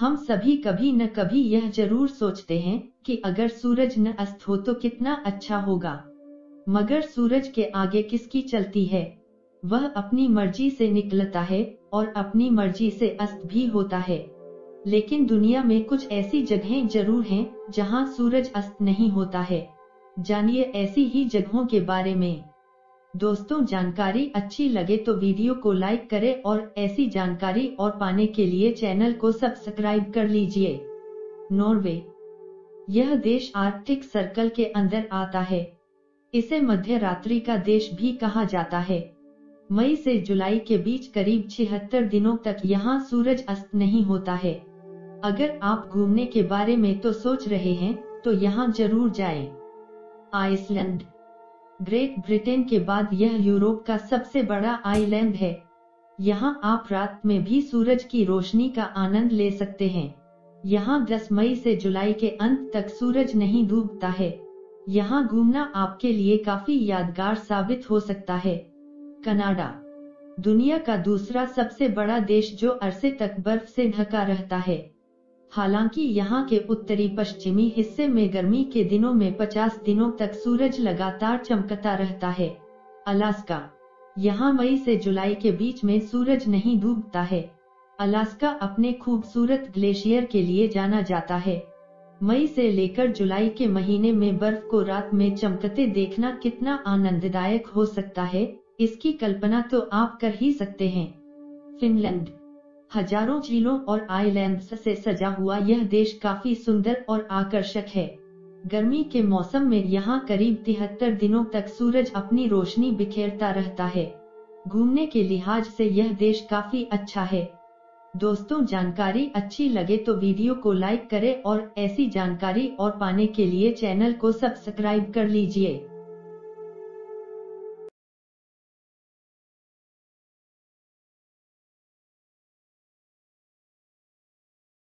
हम सभी कभी न कभी यह ज़रूर सोचते हैं कि अगर सूरज न अस्त हो तो कितना अच्छा होगा। मगर सूरज के आगे किसकी चलती है? वह अपनी मर्ज़ी से निकलता है और अपनी मर्ज़ी से अस्त भी होता है। लेकिन दुनिया में कुछ ऐसी जगहें ज़रूर हैं जहाँ सूरज अस्त नहीं होता है। जानिए ऐसी ही जगहों के बारे में। दोस्तों, जानकारी अच्छी लगे तो वीडियो को लाइक करें और ऐसी जानकारी और पाने के लिए चैनल को सब्सक्राइब कर लीजिए। नॉर्वे। यह देश आर्कटिक सर्कल के अंदर आता है। इसे मध्य रात्रि का देश भी कहा जाता है। मई से जुलाई के बीच करीब छिहत्तर दिनों तक यहाँ सूरज अस्त नहीं होता है। अगर आप घूमने के बारे में तो सोच रहे हैं तो यहाँ ज़रूर जाएँ। आइसलैंड। ग्रेट ब्रिटेन के बाद यह यूरोप का सबसे बड़ा आइलैंड है। यहाँ आप रात में भी सूरज की रोशनी का आनंद ले सकते हैं। यहाँ 10 मई से जुलाई के अंत तक सूरज नहीं डूबता है। यहाँ घूमना आपके लिए काफ़ी यादगार साबित हो सकता है। कनाडा। दुनिया का दूसरा सबसे बड़ा देश जो अरसे तक बर्फ़ से ढका रहता है। हालाँकि यहाँ के उत्तरी पश्चिमी हिस्से में गर्मी के दिनों में 50 दिनों तक सूरज लगातार चमकता रहता है। अलास्का। यहाँ मई से जुलाई के बीच में सूरज नहीं डूबता है। अलास्का अपने खूबसूरत ग्लेशियर के लिए जाना जाता है। मई से लेकर जुलाई के महीने में बर्फ़ को रात में चमकते देखना कितना आनंददायक हो सकता है, इसकी कल्पना तो आप कर ही सकते हैं। फिनलैंड। हज़ारों झीलों और आइलैंड्स से सजा हुआ यह देश काफ़ी सुंदर और आकर्षक है। गर्मी के मौसम में यहाँ करीब तिहत्तर दिनों तक सूरज अपनी रोशनी बिखेरता रहता है। घूमने के लिहाज से यह देश काफ़ी अच्छा है। दोस्तों, जानकारी अच्छी लगे तो वीडियो को लाइक करें और ऐसी जानकारी और पाने के लिए चैनल को सब्सक्राइब कर लीजिए।